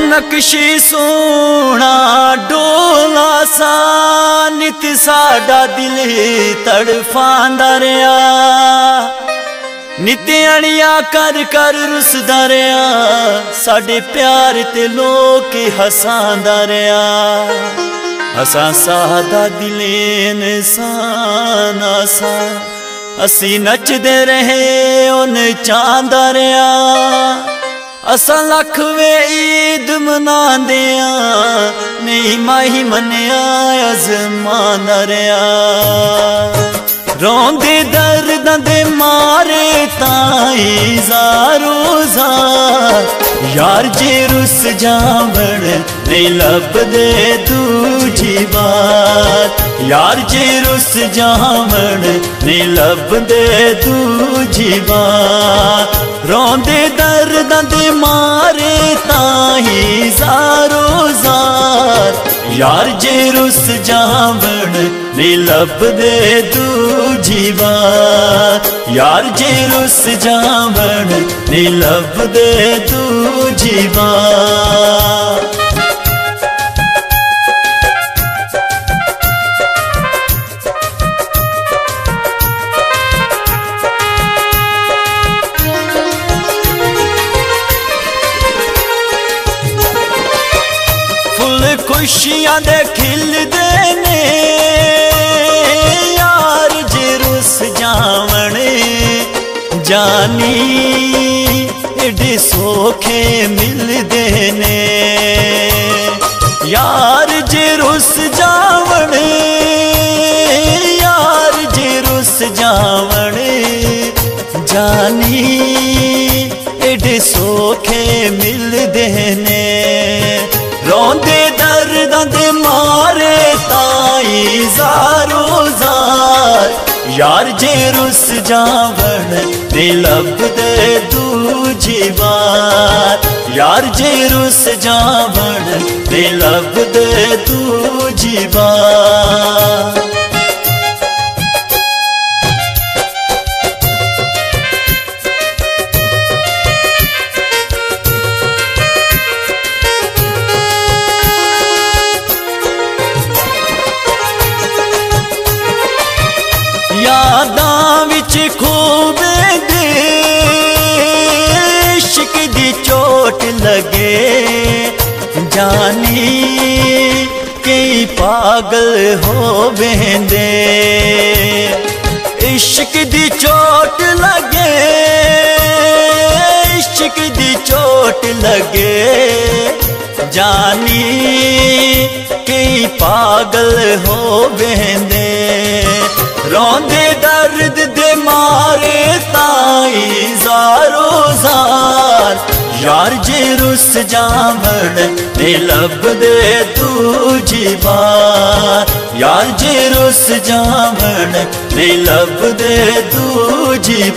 ਨਕਸ਼ੀ ਸੋਣਾ ਡੋਲਾ ਸਾ, ਨਿਤ ਸਾਡਾ ਦਿਲ ਤੜਫਾਂਦਾ ਰਿਆ। ਨਿਤਿਆਣੀਆਂ ਕਰ ਕਰ ਰੁਸਦਾ ਰਿਆ, ਸਾਡੇ ਪਿਆਰ ਤੇ ਲੋਕ ਹਸਾਂਦਾ ਰਿਆ। ਹਸਾਂ ਸਾਦਾ ਦਿਲ ਇਨਸਾਨ ਆਸਾ ਅਸੀਂ ਨੱਚਦੇ ਰਹੇ ਉਹ ਚਾਂਦਾ ਰਿਆ। ਅਸਾਂ ਲੱਖ ਵੇ ਈਦ ਮਨਾਉਂਦੇ ਆ ਨਹੀਂ ਮਾਹੀ ਮੰਨਿਆ, ਅਜ਼ਮਾਨ ਰਿਆ। ਰੋਂਦੇ ਦਰਦਾਂ ਦੇ ਮਾਰੇ ਤਾਈ ਜ਼ਾਰੋ ਜ਼ਾਰ ਯਾਰ ਜੇ ਰੁੱਸ ਜਾਵਣ ਨਹੀਂ ਲੱਭਦੇ ਦੂਜੀ ਬਾਤ। ਯਾਰ ਜੇ ਰੁੱਸ ਜਾਵਣ ਨਹੀਂ ਲੱਭਦੇ ਦੂਜੀ ਬਾਤ। ਰੋਂਦੇ ਦਰਦਾਂ ਦੇ ਮਾਰੇ ਤਾਈ ਜ਼ਾਰੋ ਜ਼ਾਰ ਯਾਰ ਜੇ ਰੁੱਸ ਜਾਵਣ ਨਹੀਂ ਲੱਭਦੇ ਦੂਜੀ ਵਾਰ यार जे रुस जावण नी दे तू जीवा खुशियाँ दे खिल देने ਜਾਨੀ, ਏਡੇ ਸੋਖੇ ਮਿਲਦੇ ਨੇ। ਯਾਰ ਜੇ ਰੁੱਸ ਜਾਵਣ, ਯਾਰ ਜੇ ਰੁੱਸ ਜਾਵਣ, ਜਾਨੀ, ਏਡੇ ਸੋਖੇ ਮਿਲਦੇ ਨੇ। ਰੋਂਦੇ ਦਰਦਾਂ ਦੇ ਮਾਰੇ ਤਾਈ ਜ਼ਾਰੋ ਜ਼ਾਰ, ਯਾਰ ਜੇ ਰੁੱਸ ਜਾਵਣ ਤੇ ਲੱਭਦੇ ਦੂਜੀ ਵਾਰ। ਯਾਰ ਜੇ ਰੁੱਸ ਜਾਵਣ ਤੇ ਲੱਭਦੇ ਦੂਜੀ ਵਾਰ। खूब दिश्क चोट लगे। जानी कई पागल हो बेंदे इश्क दी चोट लगे, इश्क दी चोट लगे। जानी कई पागल हो बेंदे ਯਾਰ ਜੇ ਰੁੱਸ ਜਾਵਣ ਨੇ ਲੱਭਦੇ ਤੂੰ ਵਾਰ ਯਾਰ ਜੇ ਰੁੱਸ ਜਾਵਣ ਨੇ ਲੱਭਦੇ ਤੂੰ ਵਾਰ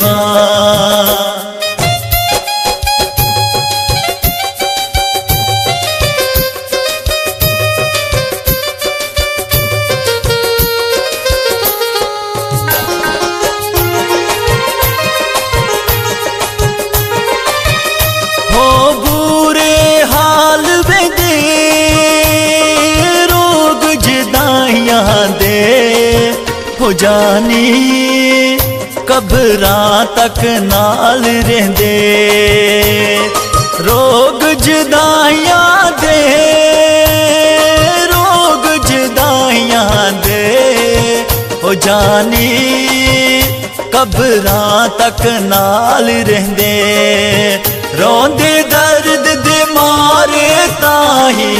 दे हो जानी, कबरा तक नाल रेंदे। रोग जुदाइया दे, रोग जुदाइया दे। हो जानी, कबरा तक नाल रेंदे। रोंदे दर्द दे मारे ताही,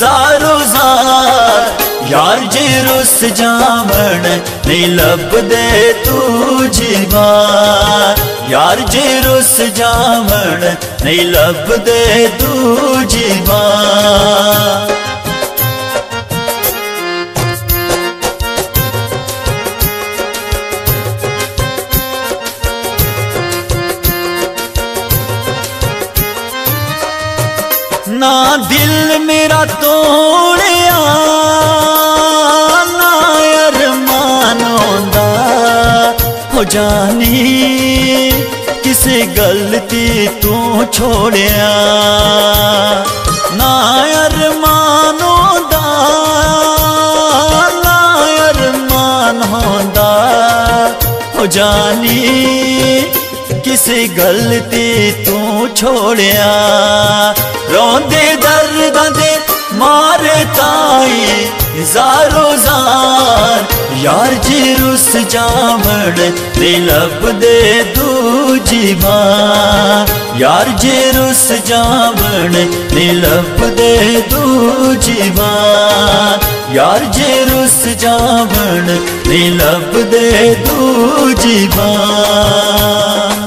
जारो जार यार जी रुस जावण नी लब दे तू जीवार यार जी रुस जावण नी लब दे तू जीवार ना दिल मेरा तोड़िया जानी, किस गलती तू छोड़िया। नायर मानो दा, नायर मान होंदा। हो जानी, किस गलती तू छोड़िया। रोंदे दर्द दे मारे ताई, हज़ारों जा ਯਾਰ ਜੀ ਰੁੱਸ ਜਾਵਣ ਤੇ ਲੱਭਦੇ ਦੂਜੀ ਬਾਰ ਯਾਰ ਜੀ ਰੁੱਸ ਜਾਵਣ ਤੇ ਲੱਭਦੇ ਦੂਜੀ ਬਾਰ ਯਾਰ ਜੀ ਰੁੱਸ ਜਾਵਣ ਤੇ ਲੱਭਦੇ ਦੂਜੀ ਬਾਰ